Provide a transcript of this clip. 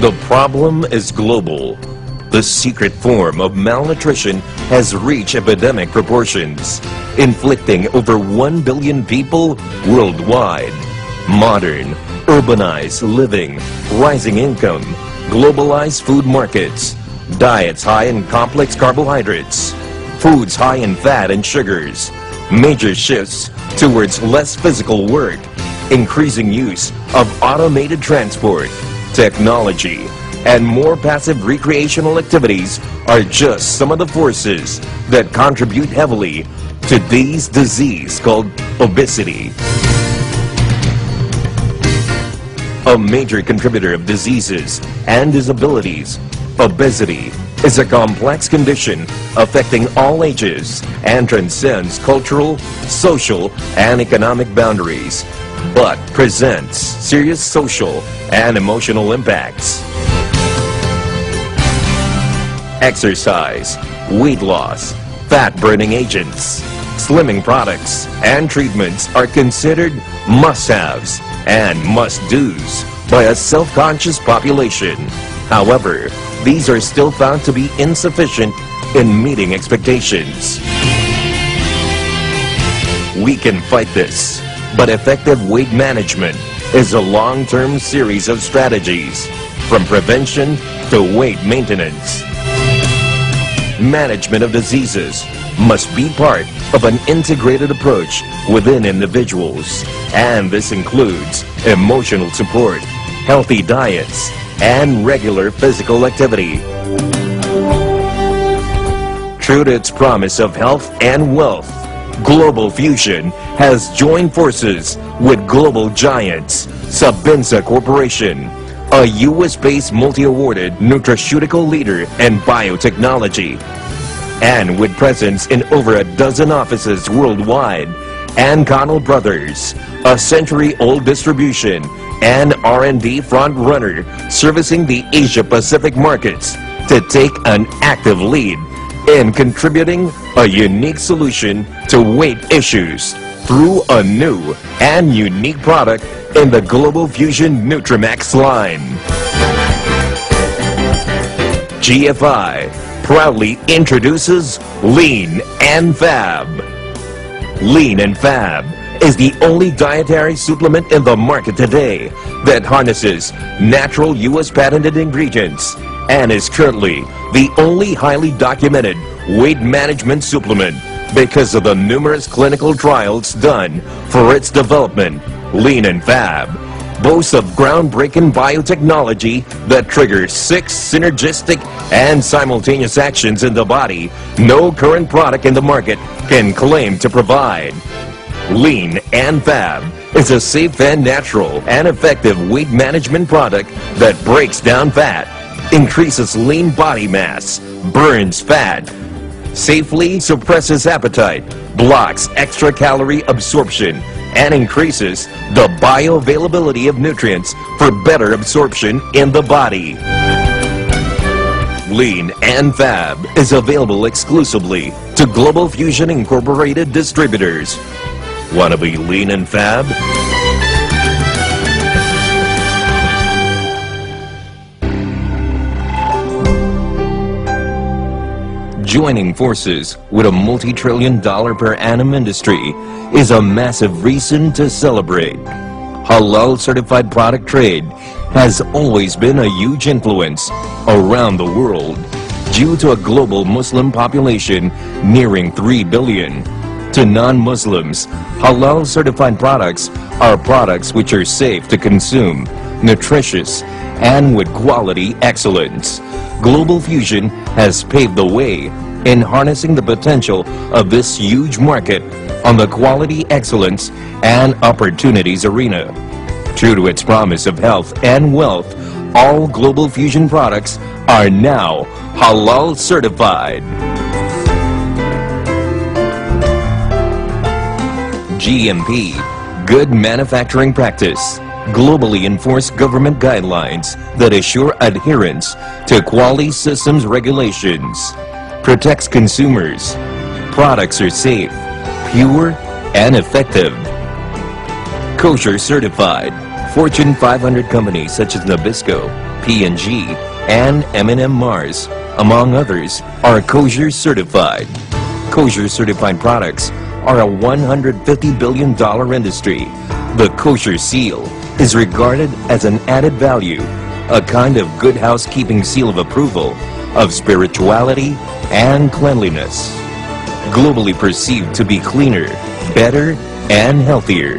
The problem is global. The secret form of malnutrition has reached epidemic proportions, inflicting over 1 billion people worldwide. Modern, urbanized living, rising income, globalized food markets, diets high in complex carbohydrates, foods high in fat and sugars, major shifts towards less physical work, increasing use of automated transport, technology, and more passive recreational activities are just some of the forces that contribute heavily to this disease called obesity. A major contributor of diseases and disabilities, obesity is a complex condition affecting all ages and transcends cultural, social, and economic boundaries, but presents serious social and emotional impacts. Exercise, weight loss, fat-burning agents, slimming products, and treatments are considered must-haves and must-dos by a self-conscious population. However, these are still found to be insufficient in meeting expectations. We can fight this, but effective weight management is a long-term series of strategies, from prevention to weight maintenance. Management of diseases must be part of an integrated approach within individuals, and this includes emotional support, healthy diets, and regular physical activity. True to its promise of health and wealth, Global Fusion has joined forces with global giants Sabinsa Corporation, a U.S.-based multi-awarded nutraceutical leader in biotechnology, and with presence in over a dozen offices worldwide, and Connell Brothers, a century-old distribution and R&D front runner servicing the Asia-Pacific markets to take an active lead in contributing a unique solution to weight issues through a new and unique product in the Global Fusion Nutrimaxx line. GFI proudly introduces Lean and Fab. Lean and Fab is the only dietary supplement in the market today that harnesses natural U.S. patented ingredients and is currently the only highly documented weight management supplement because of the numerous clinical trials done for its development. Lean and Fab boasts of groundbreaking biotechnology that triggers six synergistic and simultaneous actions in the body no current product in the market can claim to provide. Lean and Fab is a safe and natural and effective weight management product that breaks down fat, increases lean body mass, burns fat, safely suppresses appetite, blocks extra calorie absorption, and increases the bioavailability of nutrients for better absorption in the body. Lean and Fab is available exclusively to Global Fusion Incorporated distributors. Want to be lean and fab? Joining forces with a multi-trillion dollar per annum industry is a massive reason to celebrate. Halal certified product trade has always been a huge influence around the world due to a global Muslim population nearing 3 billion. To non-Muslims, halal certified products are products which are safe to consume, nutritious, and with quality excellence. Global Fusion has paved the way in harnessing the potential of this huge market on the quality excellence and opportunities arena. True to its promise of health and wealth, all Global Fusion products are now halal certified. GMP, Good Manufacturing Practice globally enforce government guidelines that assure adherence to quality systems regulations, protects consumers, products are safe, pure, and effective. Kosher certified, Fortune 500 companies such as Nabisco, P&G, and M&M Mars, among others, are kosher certified. Kosher certified products are a $150 billion industry. The kosher seal is regarded as an added value, a kind of good housekeeping seal of approval, of spirituality and cleanliness. Globally perceived to be cleaner, better, and healthier.